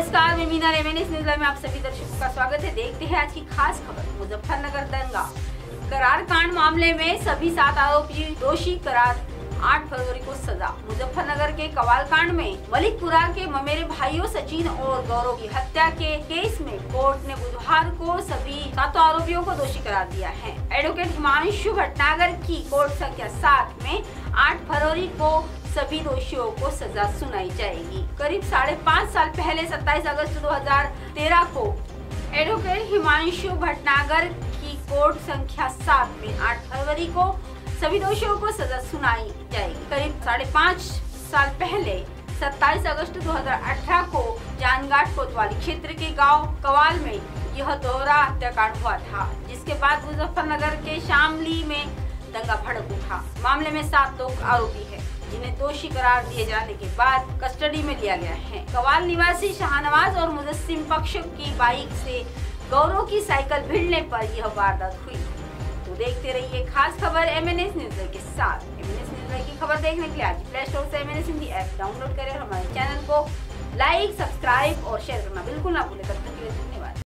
Meena रेमेनिस news में आप सभी दर्शकों का स्वागत है। देखते हैं आज की खास खबर, मुजफ्फरनगर दंगा। करार कांड मामले में सभी सात आरोपी दोषी करार 8 फरवरी को सजा। मुजफ्फरनगर के कवाल कांड में मलिकपुरा के ममेरे भाइयों सचिन और गौरव की हत्या के केस में कोर्ट ने बुधवार को सभी सातों आरोपियों को दोषी करार दिया है। एडवोकेट हिमांशु भटनागर की कोर्ट संख्या सात में 8 फरवरी को सभी दोषियों को सजा सुनाई जाएगी। करीब साढ़े पाँच साल पहले 27 अगस्त 2013 को एडवोकेट हिमांशु भटनागर की कोर्ट संख्या सात में 8 फरवरी को सभी दोषियों को सजा सुनाई जाएगी। करीब साढ़े पाँच साल पहले 27 अगस्त 2018 को जानघाट कोतवाली क्षेत्र के गाँव कवाल में यह दोहरा हत्याकांड हुआ था, जिसके बाद मुजफ्फरनगर के शामली में दंगा भड़क उठा। मामले में सात लोग आरोपी है। जिन्हें दोषी करार दिए जाने के बाद कस्टडी में लिया गया है। कवाल निवासी शाहनवाज और मुजस्सिम पक्ष की बाइक से गौरव की साइकिल भिड़ने पर यह वारदात हुई। तो देखते रहिए खास खबर एम एन एस न्यूज़ के साथ। एम एन एस न्यूज़ की खबर देखने के लिए आज प्ले स्टोर से M N S Hindi app download करें हमारे चैनल को लाइक सब्सक्राइब और शेयर करना बिल्कुल ना भूले। तब तक धन्यवाद।